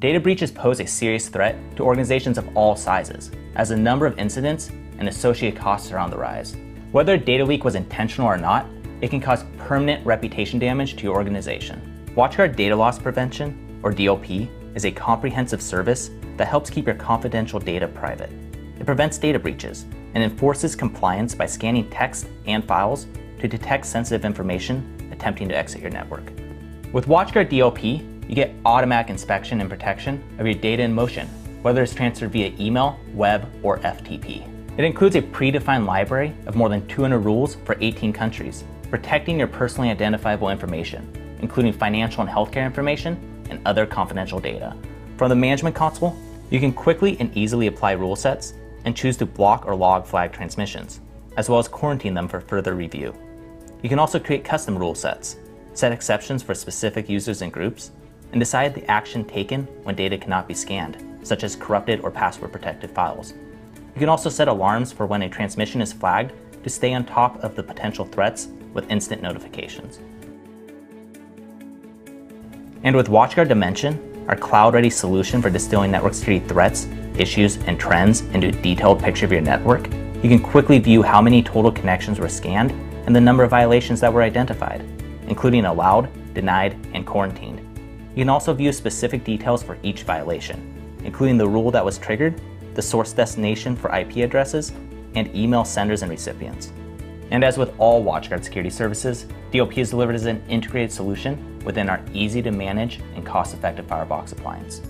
Data breaches pose a serious threat to organizations of all sizes, as the number of incidents and associated costs are on the rise. Whether a data leak was intentional or not, it can cause permanent reputation damage to your organization. WatchGuard Data Loss Prevention, or DLP, is a comprehensive service that helps keep your confidential data private. It prevents data breaches and enforces compliance by scanning text and files to detect sensitive information attempting to exit your network. With WatchGuard DLP, you get automatic inspection and protection of your data in motion, whether it's transferred via email, web, or FTP. It includes a predefined library of more than 200 rules for 18 countries, protecting your personally identifiable information, including financial and healthcare information and other confidential data. From the management console, you can quickly and easily apply rule sets and choose to block or log flag transmissions, as well as quarantine them for further review. You can also create custom rule sets, set exceptions for specific users and groups, and decide the action taken when data cannot be scanned, such as corrupted or password protected files. You can also set alarms for when a transmission is flagged to stay on top of the potential threats with instant notifications. And with WatchGuard Dimension, our cloud-ready solution for distilling network security threats, issues, and trends into a detailed picture of your network, you can quickly view how many total connections were scanned and the number of violations that were identified, including allowed, denied, and quarantined. You can also view specific details for each violation, including the rule that was triggered, the source destination for IP addresses, and email senders and recipients. And as with all WatchGuard security services, DLP is delivered as an integrated solution within our easy to manage and cost effective Firebox appliance.